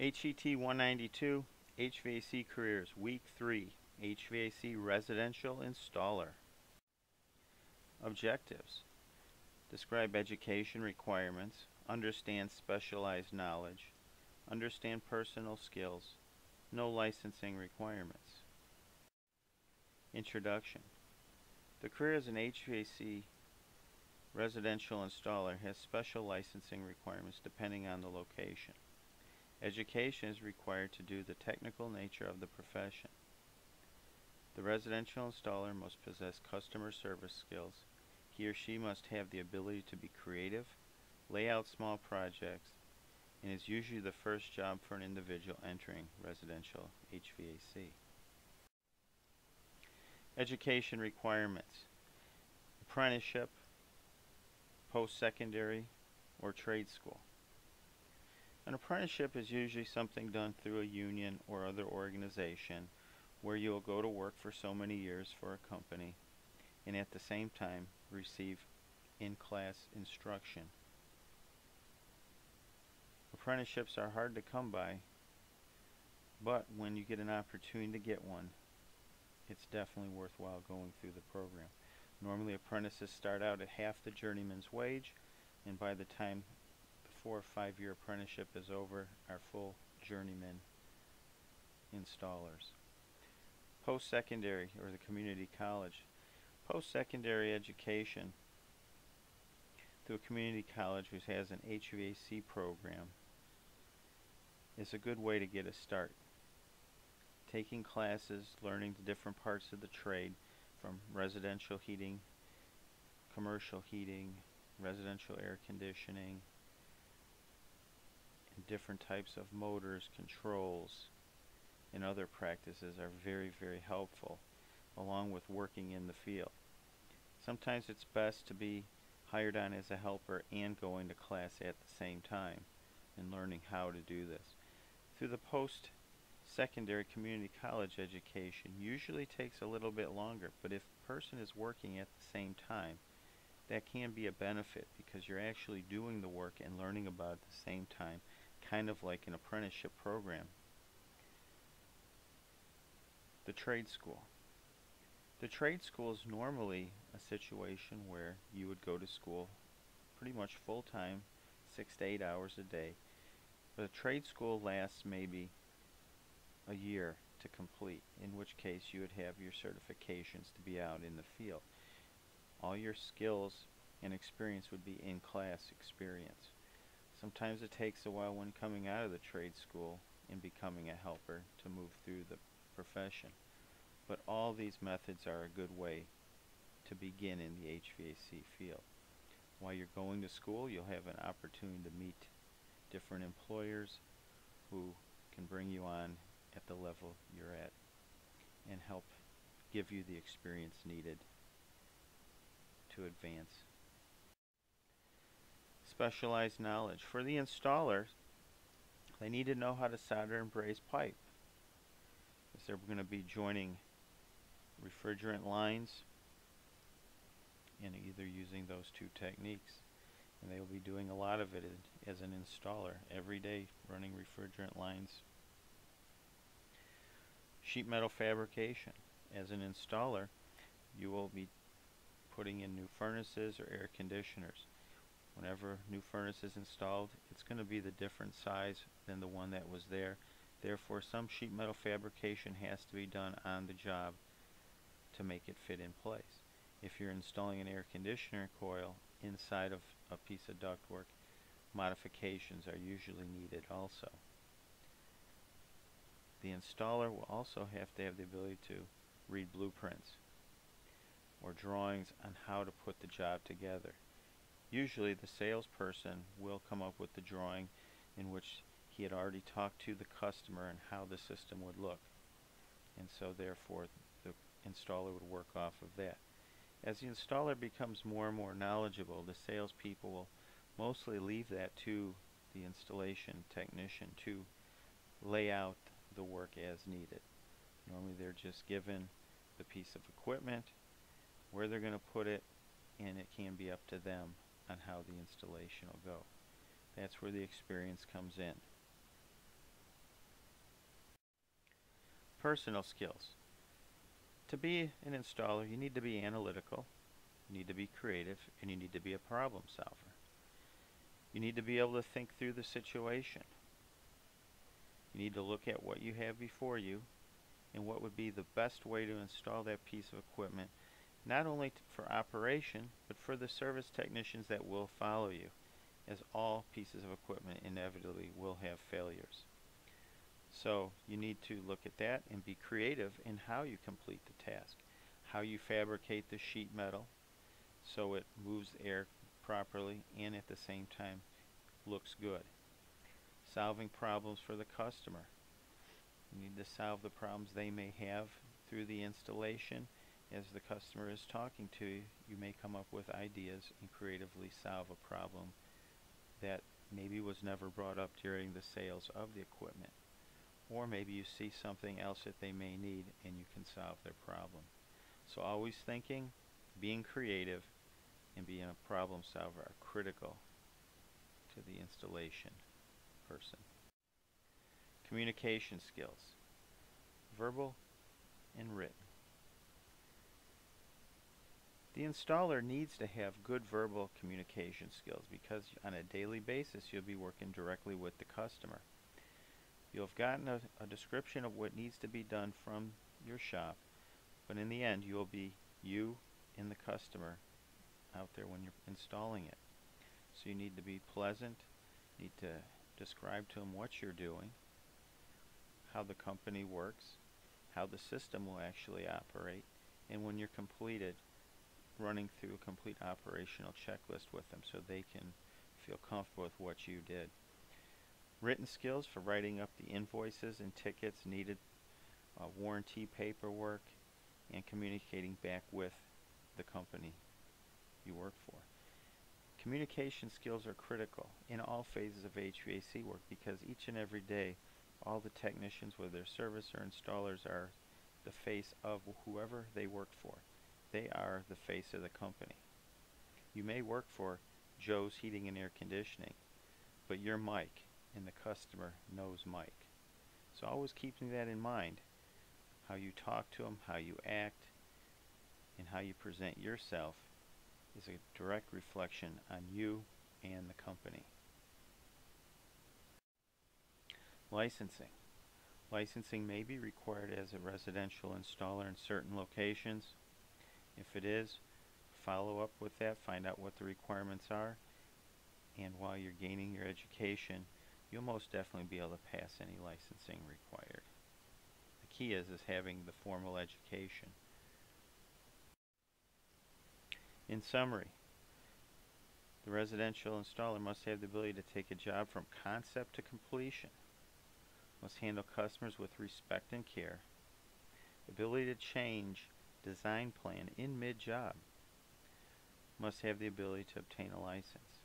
HET 192 HVAC Careers Week 3 HVAC Residential Installer Objectives Describe education requirements, understand specialized knowledge, understand personal skills, no licensing requirements. Introduction The career as an HVAC residential installer has special licensing requirements depending on the location. Education is required to do the technical nature of the profession. The residential installer must possess customer service skills. He or she must have the ability to be creative, lay out small projects, and is usually the first job for an individual entering residential HVAC. Education requirements apprenticeship, post secondary, or trade school. An apprenticeship is usually something done through a union or other organization where you will go to work for so many years for a company and at the same time receive in-class instruction. Apprenticeships are hard to come by, but when you get an opportunity to get one, it's definitely worthwhile going through the program. Normally apprentices start out at half the journeyman's wage and by the time four or five year apprenticeship is over, our full journeyman installers. Post-secondary or the community college. Post-secondary education through a community college which has an HVAC program is a good way to get a start. Taking classes, learning the different parts of the trade from residential heating, commercial heating, residential air conditioning, different types of motors, controls, and other practices are very, very helpful along with working in the field. Sometimes it's best to be hired on as a helper and going to class at the same time and learning how to do this. Through the post-secondary community college education usually takes a little bit longer, but if a person is working at the same time, that can be a benefit because you're actually doing the work and learning about at the same time kind of like an apprenticeship program. The trade school. The trade school is normally a situation where you would go to school pretty much full time, six to eight hours a day. But a trade school lasts maybe a year to complete, in which case you would have your certifications to be out in the field. All your skills and experience would be in class experience. Sometimes it takes a while when coming out of the trade school and becoming a helper to move through the profession. But all these methods are a good way to begin in the HVAC field. While you're going to school, you'll have an opportunity to meet different employers who can bring you on at the level you're at and help give you the experience needed to advance specialized knowledge. For the installer, they need to know how to solder and braze pipe. Because they're going to be joining refrigerant lines and either using those two techniques. And they will be doing a lot of it as an installer every day, running refrigerant lines. Sheet metal fabrication. As an installer, you will be putting in new furnaces or air conditioners whenever new furnace is installed it's going to be the different size than the one that was there. Therefore some sheet metal fabrication has to be done on the job to make it fit in place. If you're installing an air conditioner coil inside of a piece of ductwork modifications are usually needed also. The installer will also have to have the ability to read blueprints or drawings on how to put the job together Usually the salesperson will come up with the drawing in which he had already talked to the customer and how the system would look. And so therefore the installer would work off of that. As the installer becomes more and more knowledgeable, the salespeople will mostly leave that to the installation technician to lay out the work as needed. Normally they're just given the piece of equipment, where they're going to put it, and it can be up to them on how the installation will go. That's where the experience comes in. Personal skills. To be an installer, you need to be analytical, you need to be creative, and you need to be a problem solver. You need to be able to think through the situation. You need to look at what you have before you and what would be the best way to install that piece of equipment, not only for operation, but for the service technicians that will follow you, as all pieces of equipment inevitably will have failures. So you need to look at that and be creative in how you complete the task. How you fabricate the sheet metal so it moves air properly and at the same time looks good. Solving problems for the customer. You need to solve the problems they may have through the installation. As the customer is talking to you, you may come up with ideas and creatively solve a problem that maybe was never brought up during the sales of the equipment. Or maybe you see something else that they may need and you can solve their problem. So always thinking, being creative, and being a problem solver are critical to the installation person. Communication skills, verbal and written. The installer needs to have good verbal communication skills because on a daily basis you'll be working directly with the customer. You'll have gotten a, a description of what needs to be done from your shop, but in the end you will be you and the customer out there when you're installing it. So you need to be pleasant, need to describe to them what you're doing, how the company works, how the system will actually operate, and when you're completed, running through a complete operational checklist with them so they can feel comfortable with what you did. Written skills for writing up the invoices and tickets needed, uh, warranty paperwork, and communicating back with the company you work for. Communication skills are critical in all phases of HVAC work because each and every day all the technicians, whether they're service or installers, are the face of whoever they work for. They are the face of the company. You may work for Joe's Heating and Air Conditioning, but you're Mike and the customer knows Mike. So always keeping that in mind, how you talk to them, how you act, and how you present yourself is a direct reflection on you and the company. Licensing. Licensing may be required as a residential installer in certain locations. If it is, follow up with that, find out what the requirements are, and while you're gaining your education, you'll most definitely be able to pass any licensing required. The key is, is having the formal education. In summary, the residential installer must have the ability to take a job from concept to completion, must handle customers with respect and care, ability to change design plan in mid-job, must have the ability to obtain a license.